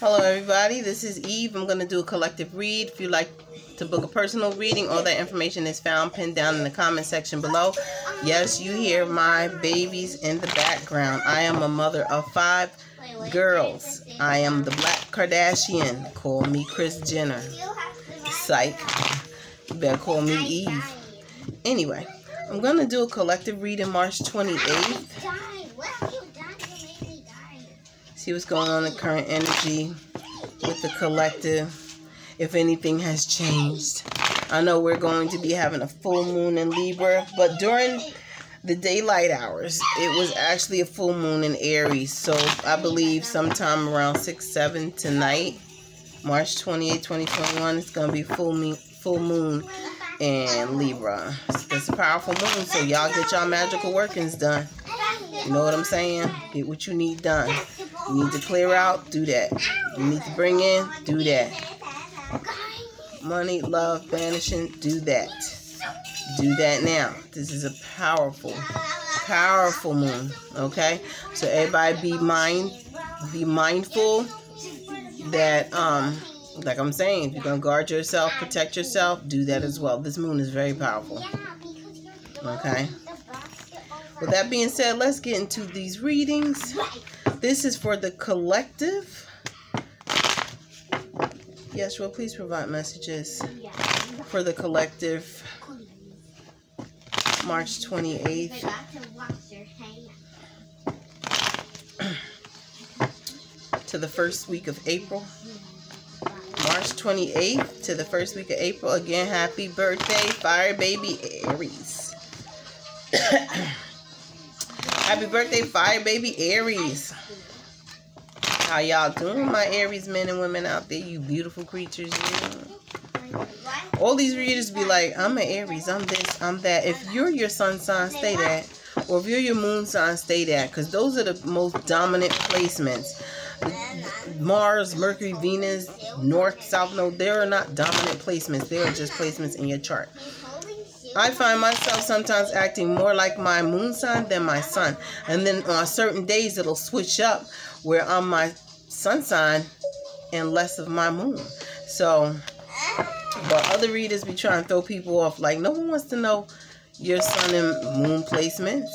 Hello, everybody. This is Eve. I'm going to do a collective read. If you'd like to book a personal reading, all that information is found pinned down in the comment section below. Yes, you hear my babies in the background. I am a mother of five girls. I am the Black Kardashian. Call me Kris Jenner. Psych. You better call me Eve. Anyway, I'm going to do a collective read reading March 28th see what's going on in current energy with the collective, if anything has changed. I know we're going to be having a full moon in Libra, but during the daylight hours, it was actually a full moon in Aries. So I believe sometime around 6, 7 tonight, March 28, 2021, it's going to be full moon, full moon in Libra. It's a powerful moon, so y'all get y'all magical workings done. You know what I'm saying? Get what you need done. You need to clear out, do that. You need to bring in, do that. Money, love, banishing, do that. Do that now. This is a powerful, powerful moon. Okay? So everybody be mind be mindful that um like I'm saying, if you're gonna guard yourself, protect yourself, do that as well. This moon is very powerful. Okay. With that being said, let's get into these readings. This is for the collective. Yeshua, please provide messages for the collective. March 28th. to the first week of April. March 28th to the first week of April. Again, happy birthday, Fire Baby Aries. happy birthday, Fire Baby Aries. How y'all doing, my Aries men and women out there, you beautiful creatures? You? All these readers be like, I'm an Aries, I'm this, I'm that. If you're your sun sign, stay that. Or if you're your moon sign, stay that. Because those are the most dominant placements. Mars, Mercury, Venus, North, South Node, they are not dominant placements. They are just placements in your chart. I find myself sometimes acting more like my moon sign than my sun. And then on certain days, it'll switch up where I'm my sun sign and less of my moon. So, but other readers be trying to throw people off. Like, no one wants to know your sun and moon placements.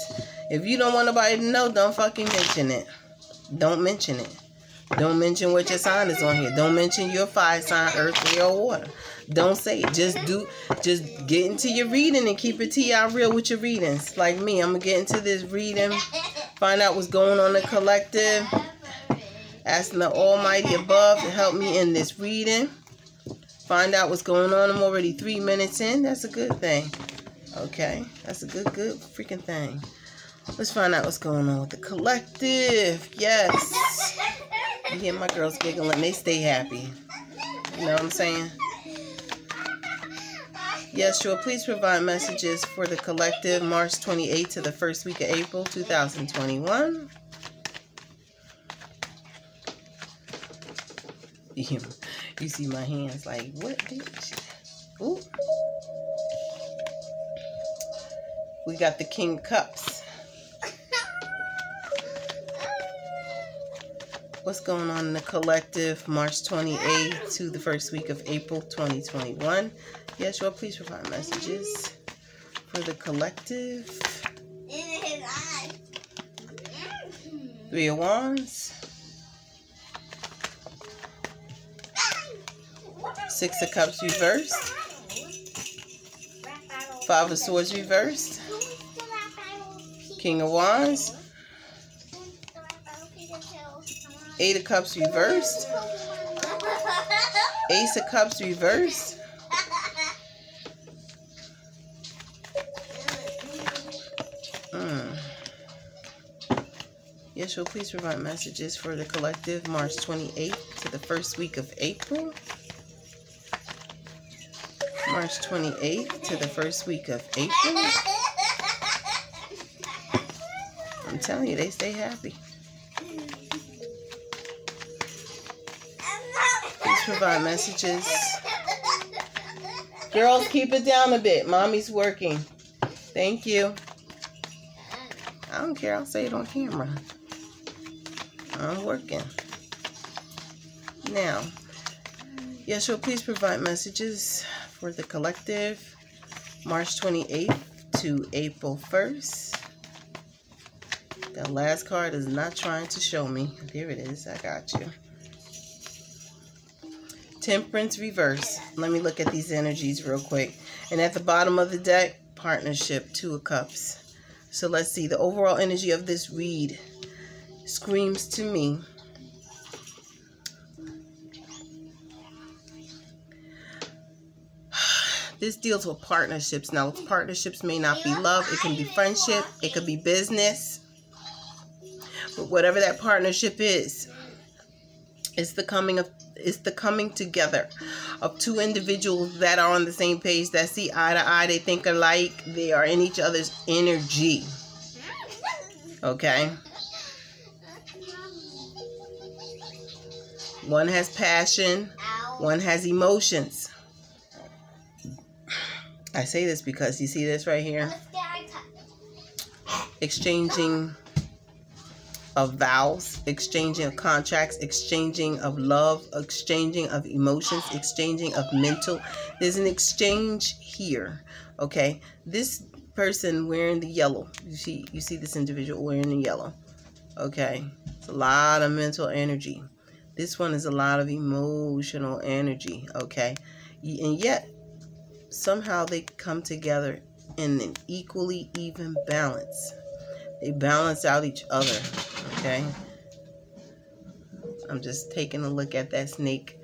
If you don't want nobody to know, don't fucking mention it. Don't mention it. Don't mention what your sign is on here. Don't mention your fire sign, earth, air, or water. Don't say it. Just do, just get into your reading and keep it y'all real with your readings. Like me, I'm to get into this reading, find out what's going on in the collective, asking the almighty above to help me in this reading. Find out what's going on. I'm already three minutes in. That's a good thing. Okay. That's a good, good freaking thing. Let's find out what's going on with the collective. Yes. You hear my girls giggling. They stay happy. You know what I'm saying? Yeshua. Please provide messages for the collective March 28th to the first week of April 2021. You, you see my hands like, what bitch? Ooh. We got the King Cups. What's going on in the collective March 28th to the first week of April 2021? Yeshua, please provide messages for the collective. Three of Wands. Six of Cups reversed. Five of Swords reversed. King of Wands. Eight of Cups reversed. Ace of Cups reversed. Hmm. Yeshua, please provide messages for the collective March 28th to the first week of April. March 28th to the first week of April. I'm telling you, they stay happy. Provide messages. Girls, keep it down a bit. Mommy's working. Thank you. I don't care. I'll say it on camera. I'm working. now. Yeshua, please provide messages for the collective March 28th to April 1st. The last card is not trying to show me. There it is. I got you. Temperance reverse. Let me look at these energies real quick. And at the bottom of the deck, partnership, two of cups. So let's see. The overall energy of this read screams to me. This deals with partnerships. Now, partnerships may not be love. It can be friendship. It could be business. But whatever that partnership is, it's the coming of it's the coming together of two individuals that are on the same page that see eye to eye they think alike they are in each other's energy. Okay? One has passion one has emotions. I say this because you see this right here? Exchanging of vows, exchanging of contracts, exchanging of love, exchanging of emotions, exchanging of mental. There's an exchange here. Okay. This person wearing the yellow. You see you see this individual wearing the yellow. Okay. It's a lot of mental energy. This one is a lot of emotional energy. Okay. And yet somehow they come together in an equally even balance. They balance out each other okay? I'm just taking a look at that snake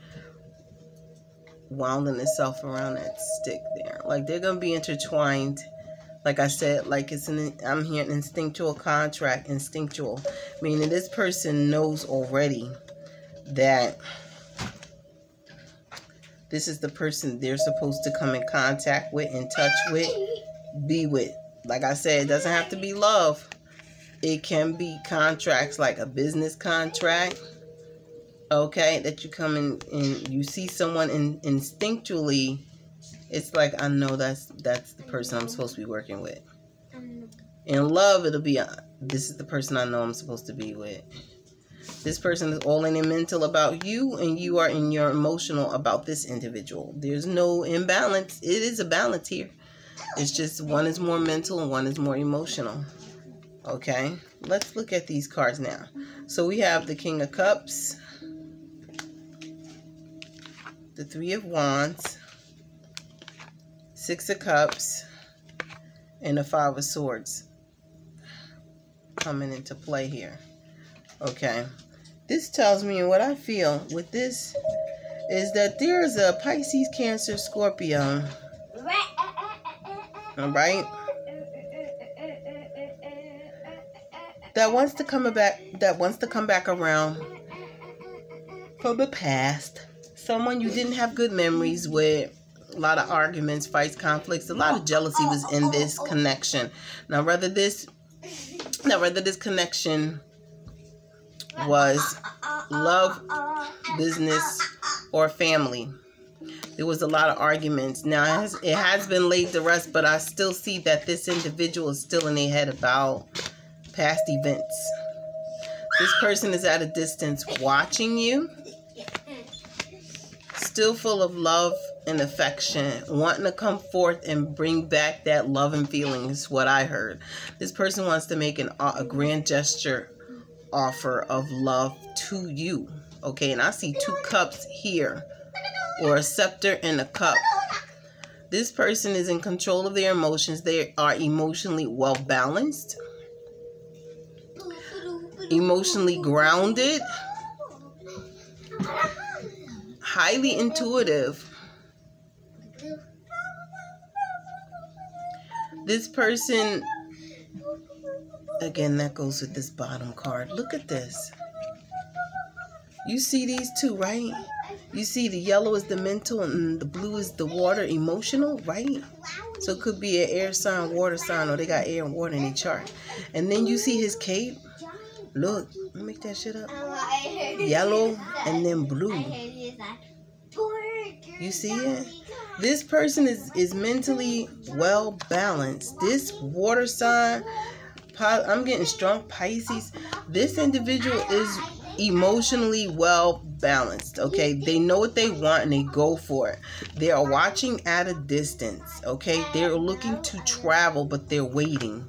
winding itself around that stick there. Like they're gonna be intertwined. Like I said, like it's an I'm hearing instinctual contract, instinctual, meaning this person knows already that this is the person they're supposed to come in contact with, in touch with, be with. Like I said, it doesn't have to be love. It can be contracts like a business contract. Okay, that you come in and you see someone in, instinctually, it's like I know that's that's the person I'm supposed to be working with. In love, it'll be uh, this is the person I know I'm supposed to be with. This person is all in their mental about you, and you are in your emotional about this individual. There's no imbalance. It is a balance here. It's just one is more mental and one is more emotional. Okay, let's look at these cards now. So we have the King of Cups, the Three of Wands, Six of Cups, and the Five of Swords coming into play here. Okay, this tells me what I feel with this is that there's a Pisces, Cancer, Scorpio. All right that wants to come back that wants to come back around from the past. Someone you didn't have good memories with. A lot of arguments fights conflicts a lot of jealousy was in this connection. Now whether this now whether this connection was love business or family there was a lot of arguments. Now it has, it has been laid to rest but i still see that this individual is still in their head about past events. This person is at a distance watching you, still full of love and affection, wanting to come forth and bring back that love and feeling is what I heard. This person wants to make an, a grand gesture offer of love to you. Okay, and I see two cups here, or a scepter and a cup. This person is in control of their emotions. They are emotionally well balanced emotionally grounded, highly intuitive. This person, again, that goes with this bottom card. Look at this. You see these two, right? You see the yellow is the mental and the blue is the water emotional, right? So it could be an air sign, water sign, or they got air and water in their chart. And then you see his cape. Look, make that shit up. Yellow and then blue. You see it? This person is, is mentally well balanced. This water sign, I'm getting strong Pisces. This individual is emotionally well balanced. Okay, they know what they want and they go for it. They are watching at a distance. Okay, they're looking to travel, but they're waiting.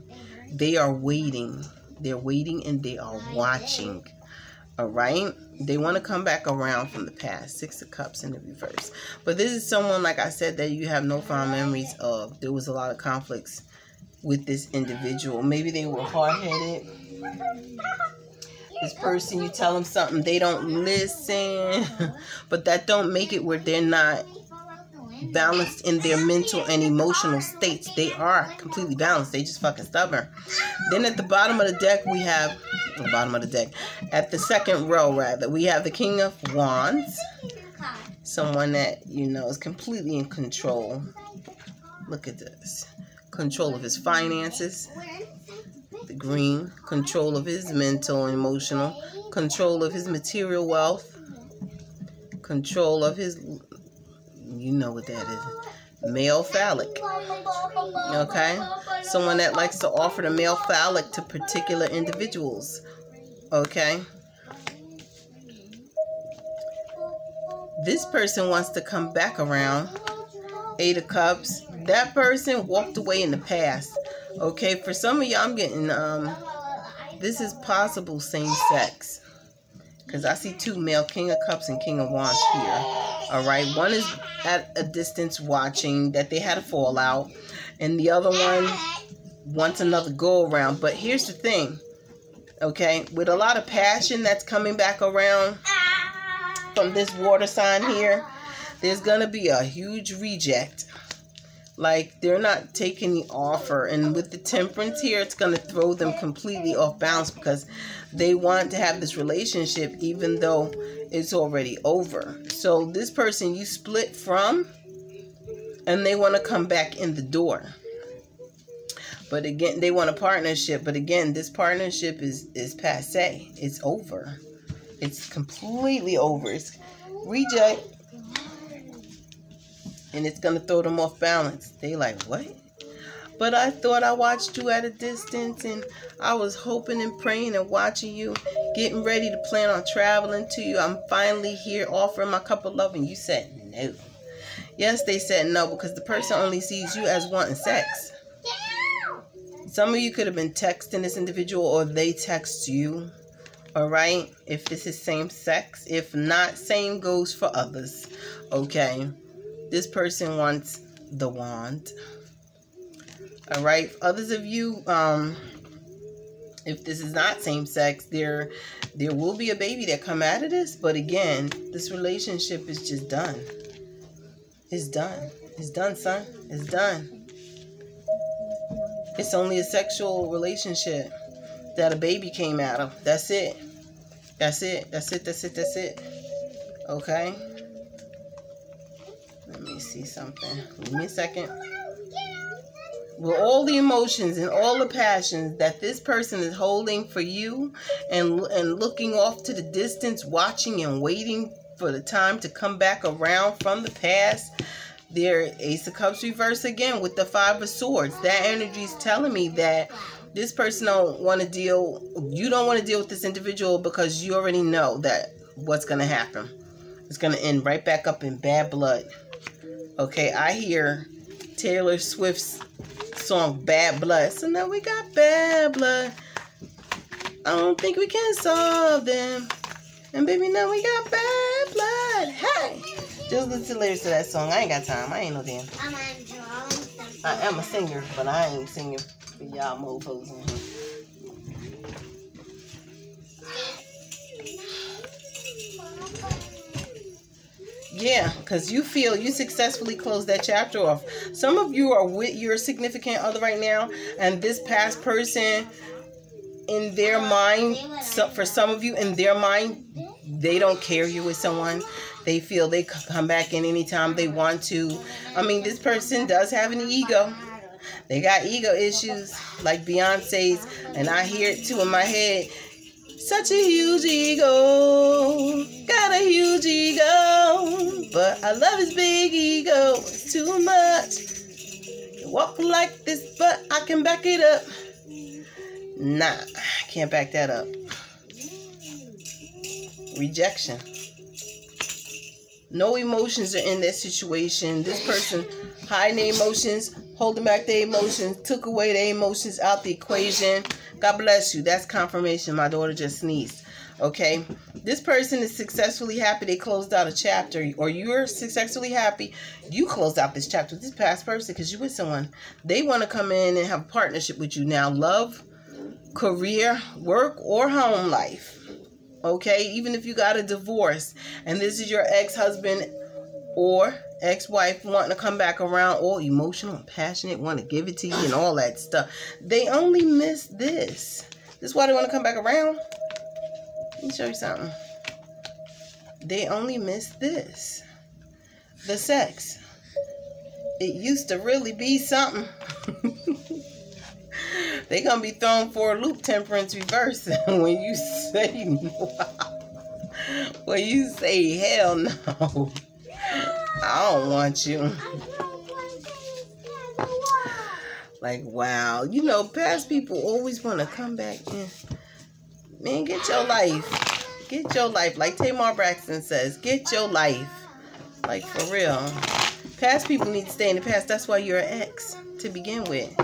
They are waiting. They're waiting and they are watching. All right, they want to come back around from the past. Six of Cups in the reverse. But this is someone, like I said, that you have no fond memories of. There was a lot of conflicts with this individual. Maybe they were hard headed this person you tell them something they don't listen but that don't make it where they're not balanced in their mental and emotional states. They are completely balanced. They just fucking stubborn. Then at the bottom of the deck we have the bottom of the deck at the second row rather we have the king of wands. Someone that you know is completely in control. Look at this. Control of his finances. The green, control of his mental and emotional, control of his material wealth, control of his, you know what that is, male phallic. Okay? Someone that likes to offer the male phallic to particular individuals. Okay? This person wants to come back around. Eight of Cups. That person walked away in the past. Okay, for some of y'all, I'm getting, um, this is possible same sex. Because I see two male King of Cups and King of Wands here. All right, one is at a distance watching that they had a fallout. And the other one wants another go around. But here's the thing. Okay, with a lot of passion that's coming back around from this water sign here, there's to be a huge reject like they're not taking the offer. And with the temperance here, it's to throw them completely off balance because they want to have this relationship even though it's already over. So this person you split from and they want to come back in the door. But again, they want a partnership. But again, this partnership is, is passe. It's over. It's completely over. It's reject and it's gonna throw them off balance. They like, what? But I thought I watched you at a distance and I was hoping and praying and watching you, getting ready to plan on traveling to you. I'm finally here offering my cup of love and you said no. Yes, they said no because the person only sees you as wanting sex. Some of you could have been texting this individual or they text you. All right. If this is same sex. If not, same goes for others. Okay. This person wants the wand. All right. Others of you, um, if this is not same sex, there there will be a baby that come out of this. But again, this relationship is just done. It's done. It's done, son. It's done. It's only a sexual relationship that a baby came out of. That's it. That's it. That's it. That's it. That's it. Okay. Let me see something. Give me a second. With all the emotions and all the passions that this person is holding for you and, and looking off to the distance, watching and waiting for the time to come back around from the past, there Ace of Cups reverse again with the Five of Swords. That energy is telling me that this person don't want to deal, you don't want to deal with this individual because you already know that what's going to happen. It's going to end right back up in bad blood. Okay, I hear Taylor Swift's song Bad Blood. So now we got bad blood. I don't think we can solve them. And baby, now we got bad blood. Hey! Just listen to the lyrics to that song. I ain't got time. I ain't no damn. I am a singer, but I ain't singing for y'all mofos in here. Yeah, because you feel you successfully closed that chapter off. Some of you are with your significant other right now, and this past person, in their mind, so for some of you, in their mind, they don't care you with someone. They feel they come back in anytime they want to. I mean, this person does have an ego. They got ego issues like Beyonce's, and I hear it too in my head. Such a huge ego, got a huge ego, but I love his big ego. Too much. Walk like this, but I can back it up. Nah, I can't back that up. rejection. No emotions are in that situation. This person hiding their emotions, holding back their emotions, took away their emotions out the equation. God bless you. That's confirmation. My daughter just sneezed. Okay. This person is successfully happy. They closed out a chapter, or you're successfully happy. You closed out this chapter with this past person because you're with someone. They want to come in and have a partnership with you now. Love, career, work, or home life okay even if you got a divorce and this is your ex-husband or ex-wife wanting to come back around all emotional and passionate want to give it to you and all that stuff. They only miss this. This is why they want to come back around. Let me show you something. They only miss this. The sex. It used to really be something. They gonna be thrown for a loop temperance reverse when you say no. when you say hell no. I don't want you. Like wow, you know, past people always want to come back and man, get your life, get your life. Like Tamar Braxton says, get your life. Like for real, past people need to stay in the past. That's why you're an ex to begin with.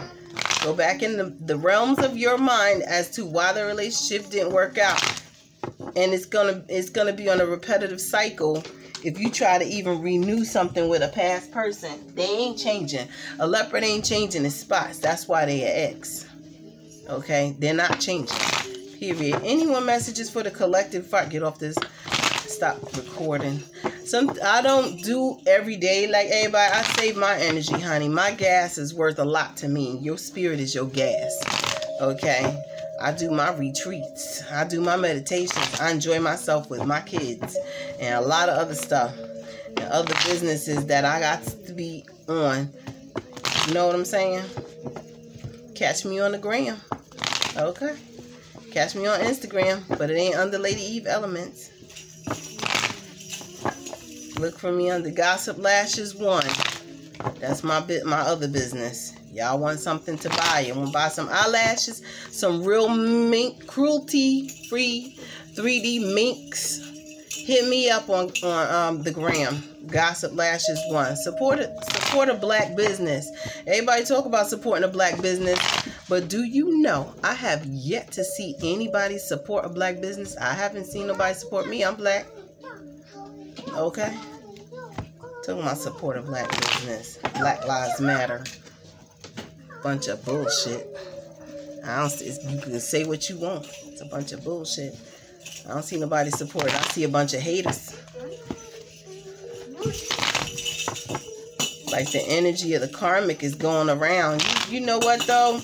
Go back in the, the realms of your mind as to why the relationship didn't work out. And it's gonna it's gonna be on a repetitive cycle if you try to even renew something with a past person. They ain't changing. A leopard ain't changing its spots. That's why they are X. Okay? They're not changing. Period. Any more messages for the collective fight? Get off this. Stop recording. Some I don't do every day like everybody. I save my energy, honey. My gas is worth a lot to me. Your spirit is your gas. Okay. I do my retreats. I do my meditations. I enjoy myself with my kids and a lot of other stuff and other businesses that I got to be on. You know what I'm saying? Catch me on the gram. Okay. Catch me on Instagram, but it ain't under Lady Eve Elements. Look for me under Gossip Lashes One. That's my bit, my other business. Y'all want something to buy? You want to buy some eyelashes, some real mink, cruelty-free 3D minks? Hit me up on on um, the gram. Gossip Lashes One. Support a, Support a black business. Everybody talk about supporting a black business, but do you know I have yet to see anybody support a black business? I haven't seen nobody support me. I'm black. Okay? Talking about support of black business. Black Lives Matter. Bunch of bullshit. I don't see, you can say what you want. It's a bunch of bullshit. I don't see nobody support. I see a bunch of haters. Like the energy of the karmic is going around. You, you know what though?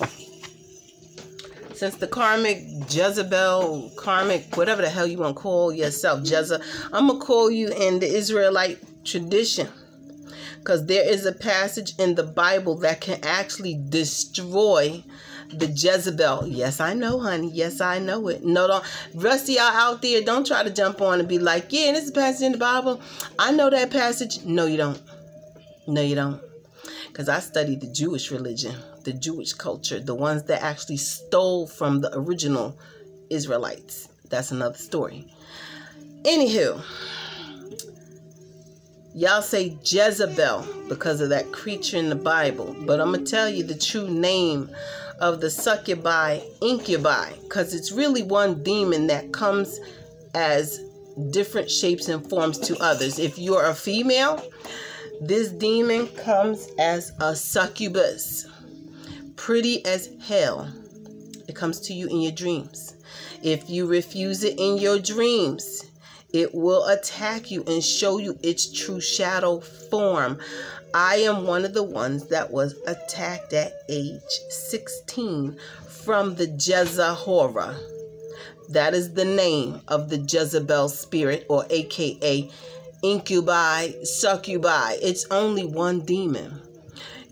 since the karmic Jezebel, karmic, whatever the hell you want to call yourself, Jezebel, I'm going to call you in the Israelite tradition. Because there is a passage in the Bible that can actually destroy the Jezebel. Yes, I know, honey. Yes, I know it. No, don't. Rest y'all out there, don't try to jump on and be like, yeah, this is a passage in the Bible. I know that passage. No, you don't. No, you don't. Because I studied the Jewish religion the Jewish culture, the ones that actually stole from the original Israelites. That's another story. Anywho, y'all say Jezebel because of that creature in the Bible, but I'm gonna tell you the true name of the succubi incubi because it's really one demon that comes as different shapes and forms to others. If you're a female, this demon comes as a succubus pretty as hell. It comes to you in your dreams. If you refuse it in your dreams, it will attack you and show you its true shadow form. I am one of the ones that was attacked at age 16 from the Jezahora. That is the name of the Jezebel spirit, or aka incubi, succubi. It's only one demon.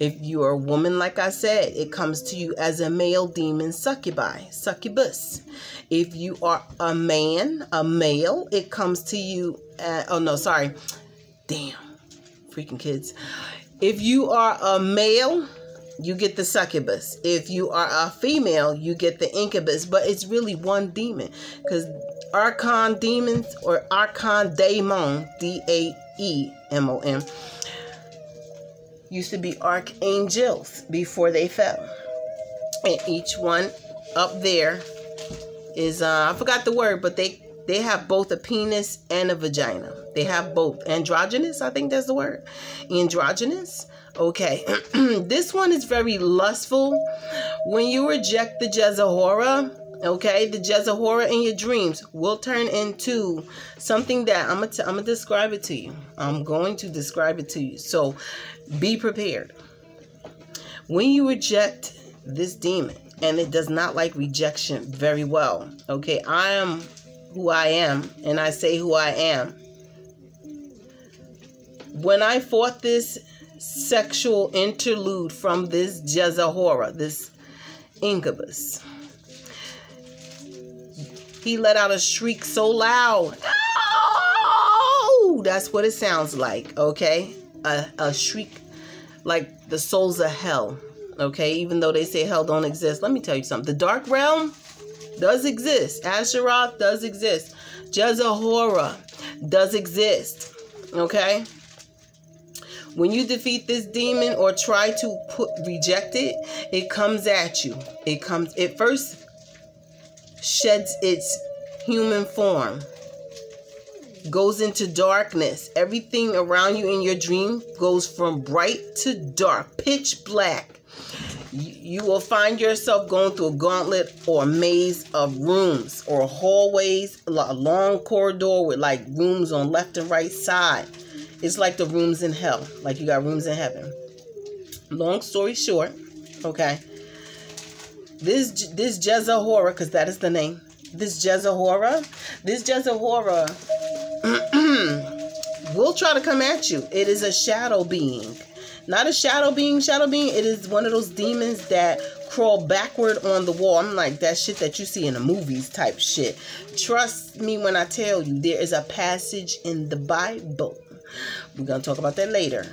If you are a woman, like I said, it comes to you as a male demon succubi, succubus. If you are a man, a male, it comes to you. Uh, oh no, sorry. Damn, freaking kids. If you are a male, you get the succubus. If you are a female, you get the incubus. But it's really one demon because archon demons or archon daemon, D A E M O N, used to be archangels before they fell. And each one up there is uh, I forgot the word, but they they have both a penis and a vagina. They have both. Androgynous, I think that's the word. Androgynous. Okay. this one is very lustful. When you reject the Jezahora, okay, the Jezahora in your dreams will turn into something that I'm gonna I'm gonna describe it to you. I'm going to describe it to you. So be prepared. When you reject this demon, and it does not like rejection very well. Okay, I am who I am, and I say who I am. When I fought this sexual interlude from this Jezahora, this incubus, he let out a shriek so loud. Oh, that's what it sounds like, okay? A, a shriek like the souls of hell, okay? Even though they say hell don't exist. Let me tell you something. The dark realm does exist. Asheroth does exist. Jezahora does exist. Okay? When you defeat this demon or try to put reject it, it comes at you. It comes it first sheds its human form. Goes into darkness. Everything around you in your dream goes from bright to dark, pitch black you will find yourself going through a gauntlet or a maze of rooms or hallways, a long corridor with like rooms on left and right side. It's like the rooms in hell, like you got rooms in heaven. Long story short, okay. This this Jezahora, because that is the name. This Jezahora, this Jezahora will try to come at you. It is a shadow being not a shadow being, shadow being. It is one of those demons that crawl backward on the wall. I'm like that shit that you see in the movies type shit. Trust me when I tell you, there is a passage in the Bible. We're gonna talk about that later.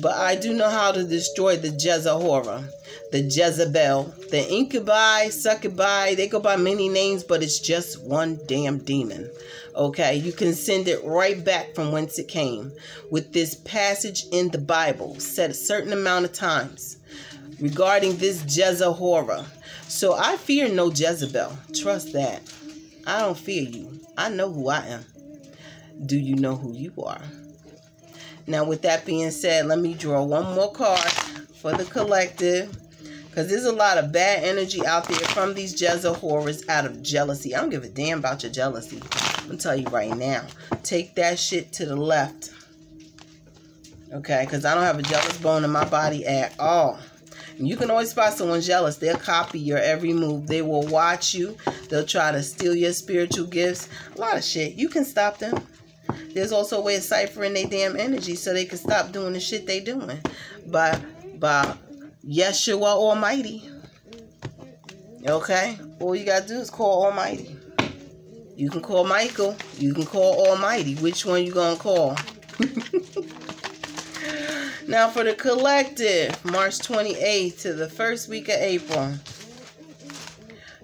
But I do know how to destroy the Jezahora, the Jezebel, the incubi, succubi. They go by many names, but it's just one damn demon. Okay, you can send it right back from whence it came with this passage in the Bible said a certain amount of times regarding this Jezahora. So I fear no Jezebel. Trust that. I don't fear you. I know who I am. Do you know who you are? Now, with that being said, let me draw one more card for the collective. Because there's a lot of bad energy out there from these Jezahoras out of jealousy. I don't give a damn about your jealousy. I'm going to tell you right now. Take that shit to the left. Okay? Because I don't have a jealous bone in my body at all. And you can always spot someone jealous. They'll copy your every move. They will watch you. They'll try to steal your spiritual gifts. A lot of shit. You can stop them. There's also a way of ciphering their damn energy so they can stop doing the shit they doing. By, by Yeshua Almighty. Okay? All you got to do is call Almighty. You can call Michael. You can call Almighty. Which one you to call? now for the collective, March 28th to the first week of April.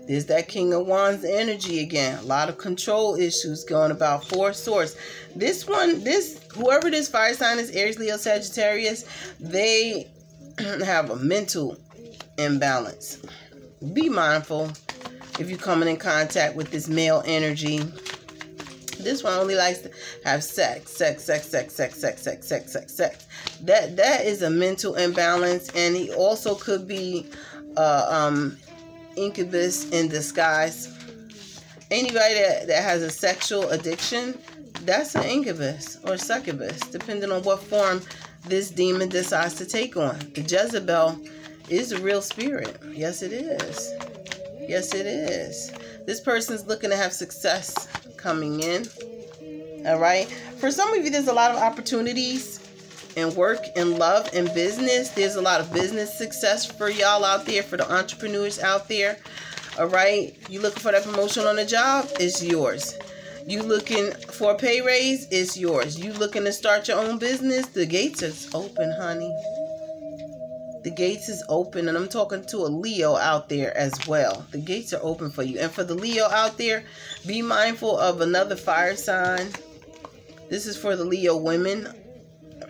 There's that King of Wands energy again. A lot of control issues going about four source. This one, this whoever this fire sign is, Aries, Leo, Sagittarius, they have a mental imbalance. Be mindful if you're coming in contact with this male energy. This one only likes to have sex, sex, sex, sex, sex, sex, sex, sex, sex, sex. That that is a mental imbalance, and he also could be uh, um, incubus in disguise. Anybody that, that has a sexual addiction, that's an incubus or succubus, depending on what form this demon decides to take on. The Jezebel is a real spirit. Yes, it is. Yes, it is. This person's looking to have success coming in. All right. For some of you, there's a lot of opportunities in work and love and business. There's a lot of business success for y'all out there, for the entrepreneurs out there. All right. You looking for that promotion on the job? It's yours. You looking for a pay raise? It's yours. You looking to start your own business? The gates is open, honey. The gates is open, and I'm talking to a Leo out there as well. The gates are open for you. And for the Leo out there, be mindful of another fire sign. This is for the Leo women.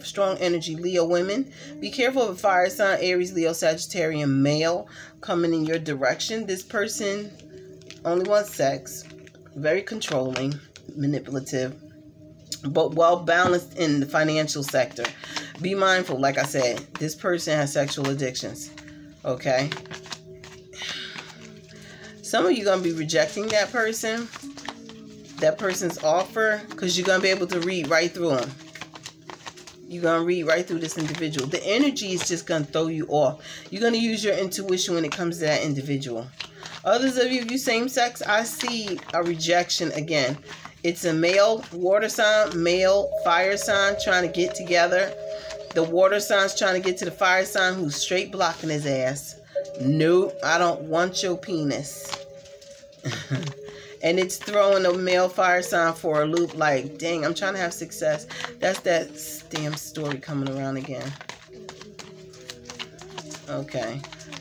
Strong energy Leo women. Be careful of a fire sign, Aries, Leo, Sagittarius male coming in your direction. This person only wants sex. Very controlling, manipulative, but well balanced in the financial sector be mindful, like I said, this person has sexual addictions. Okay? Some of you to be rejecting that person, that person's offer, because you're to be able to read right through them. You're to read right through this individual. The energy is just to throw you off. You're to use your intuition when it comes to that individual. Others of you, if you same sex, I see a rejection again. It's a male water sign, male fire sign trying to get together the water sign's trying to get to the fire sign who's straight blocking his ass. Nope, I don't want your penis. and it's throwing the male fire sign for a loop like, dang, I'm trying to have success. That's that damn story coming around again. Okay.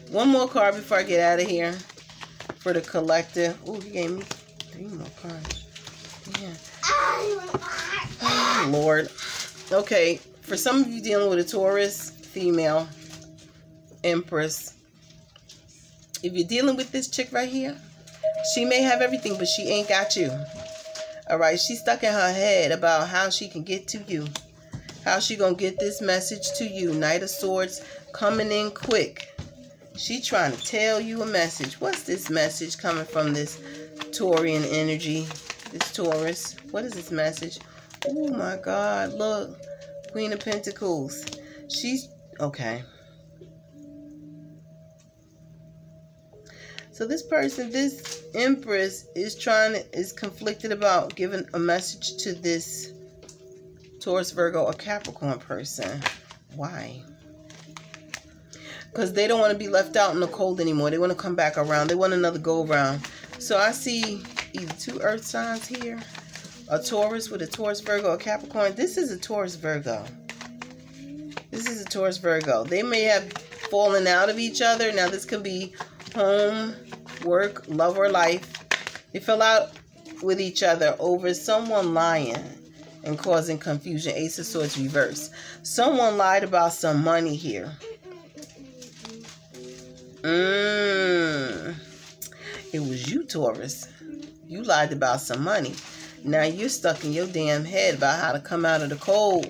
One more card before I get out of here for the collective. Oh, he gave me three more cards. Yeah. Oh, Lord. Okay, for some of you dealing with a Taurus female Empress, if you're dealing with this chick right here, she may have everything, but she ain't got you. All right, she's stuck in her head about how she can get to you. How she gonna get this message to you. Knight of Swords coming in quick. She trying to tell you a message. What's this message coming from this Taurian energy? This Taurus. What is this message? Oh my God, look. Queen of Pentacles. She's okay. So this person, this Empress, is trying to, is conflicted about giving a message to this Taurus, Virgo, or Capricorn person. Why? Because they don't want to be left out in the cold anymore. They want to come back around. They want another go around. So I see either two earth signs here a Taurus with a Taurus Virgo, a Capricorn. This is a Taurus Virgo. This is a Taurus Virgo. They may have fallen out of each other. Now, this could be home, work, love, or life. They fell out with each other over someone lying and causing confusion. Ace of Swords reverse. Someone lied about some money here. Mmm. It was you, Taurus. You lied about some money. Now you're stuck in your damn head about how to come out of the cold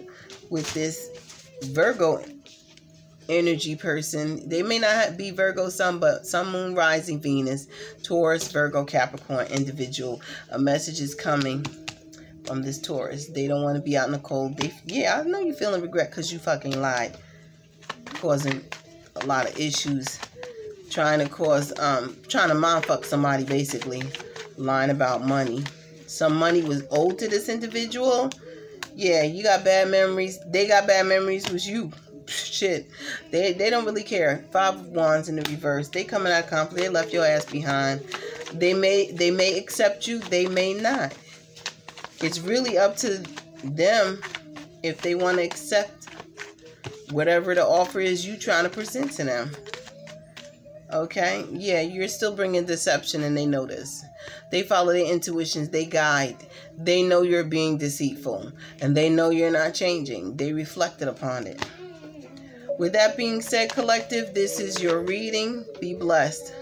with this Virgo energy person. They may not be Virgo sun, but sun, moon, rising Venus, Taurus, Virgo, Capricorn individual. A message is coming from this Taurus. They don't want to be out in the cold. They, yeah, I know you're feeling regret because you fucking lied, causing a lot of issues, trying to cause, um, trying to mind fuck somebody basically, lying about money some money was owed to this individual, yeah, you got bad memories. They got bad memories with you. Shit. They they don't really care. Five of wands in the reverse. They coming out of conflict. They left your ass behind. They may they may accept you, they may not. It's really up to them if they want to accept whatever the offer is you trying to present to them. Okay? Yeah, you're still bringing deception and they know this. They follow their intuitions, they guide. They know you're being deceitful and they know you're not changing. They reflected upon it. With that being said, collective, this is your reading. Be blessed.